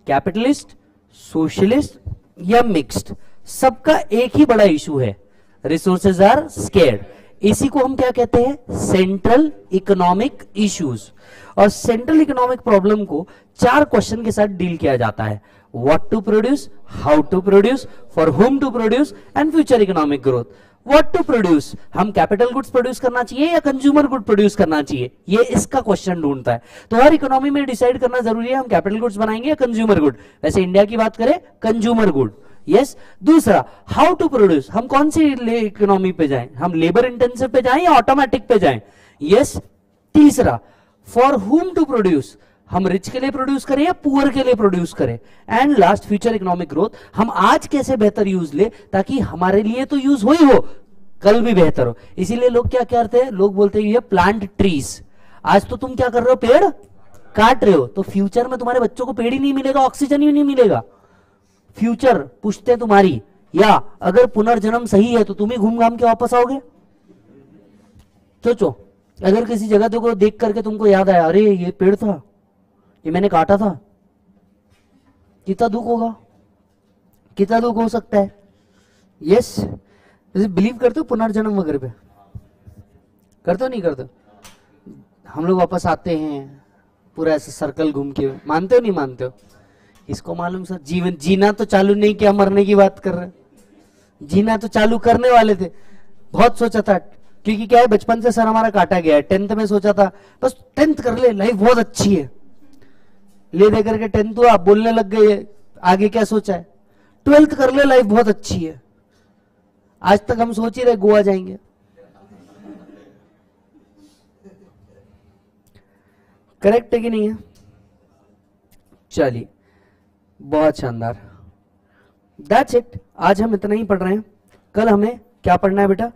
कैपिटलिस्ट सोशलिस्ट या मिक्स्ड सबका एक ही बड़ा इशू है। रिसोर्सेज आर स्केर्ड इसी को हम क्या कहते हैं? सेंट्रल इकोनॉमिक इश्यूज़ और सेंट्रल इकोनॉमिक प्रॉब्लम को चार क्वेश्चन के साथ डील किया जाता है। What to produce how to produce for whom to produce and future economic growth what to produce हम कैपिटल गुड्स प्रोड्यूस करना चाहिए या कंज्यूमर गुड प्रोड्यूस करना चाहिए? ये इसका क्वेश्चन ढूंढता है। तो हर इकोनॉमी में डिसाइड करना ज़रूरी है, हम कैपिटल गुड्स बनाएँगे या कंज्यूमर गुड वैसे इंडिया की बात करें कंज्यूमर गुड यस दूसरा हाउ टू प्रोड्यूस हम कौन सी इकोनॉमी पे जाएँ? हम लेबर इंटेंसिव पे जाएँ या ऑटोमेटिक पे जाएँ? Yes yes. तीसरा फॉर हुम टू प्रोड्यूस हम रिच के लिए प्रोड्यूस करें या पुअर के लिए प्रोड्यूस करें? And last future economic growth हम आज कैसे बेहतर यूज़ ले ताकि हमारे लिए तो यूज़ हो ही हो, कल भी बेहतर हो। इसीलिए लोग क्या करते हैं? लोग बोलते हैं, ये प्लांट ट्रीज आज तो तुम क्या कर रहे हो? पेड़ काट रहे हो। तो फ्यूचर में तुम्हारे बच्चों को पेड़ ही नहीं मिलेगा ऑक्सीजन ही नहीं मिलेगा। फ्यूचर पूछते तुम्हारी, या, अगर पुनर्जन्म सही है तो तुम ही घूम घाम के वापस आओगे? सोचो, अगर किसी जगह को देख करके तुमको याद आया, अरे, ये पेड़ था। ये मैंने काटा था। कितना दुख होगा? कितना दुख हो सकता है? यस बिलीव करते हो, पुनर्जन्म वगैरह पे। करते हो, नहीं करते हम लोग वापस आते हैं, पूरा ऐसे सर्कल घूम के। मानते हो, नहीं मानते हो? इसको मालूम सर, जीवन, जीना तो चालू नहीं किया, मरने की बात कर रहे जीना तो चालू करने वाले थे। बहुत सोचा था, क्योंकि क्या है, बचपन से सर हमारा काटा गया है। टेंथ में सोचा था, बस टेंथ कर ले लाइफ बहुत अच्छी है। ले दे करके टेंथ हुआ बोलने लग गए, आगे क्या सोचा है? ट्वेल्थ कर ले, लाइफ बहुत अच्छी है। आज तक हम सोच ही रहे, गोवा जाएँगे। करेक्ट है कि नहीं है? चलिए, बहुत शानदार। दैट्स इट आज हम इतना ही पढ़ रहे हैं। कल हमें क्या पढ़ना है बेटा?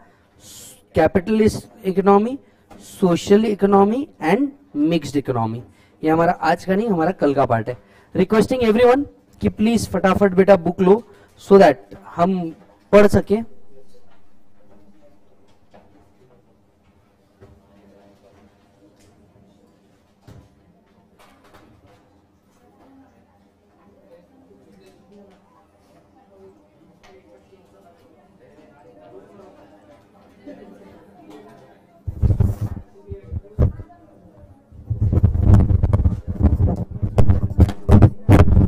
Capitalist economy social economy and mixed economy ये हमारा आज का नहीं, हमारा कल का पार्ट है। रिक्वेस्टिंग एवरीवन कि प्लीज़ फटाफट बेटा बुक लो सो so दैट हम पढ़ सके।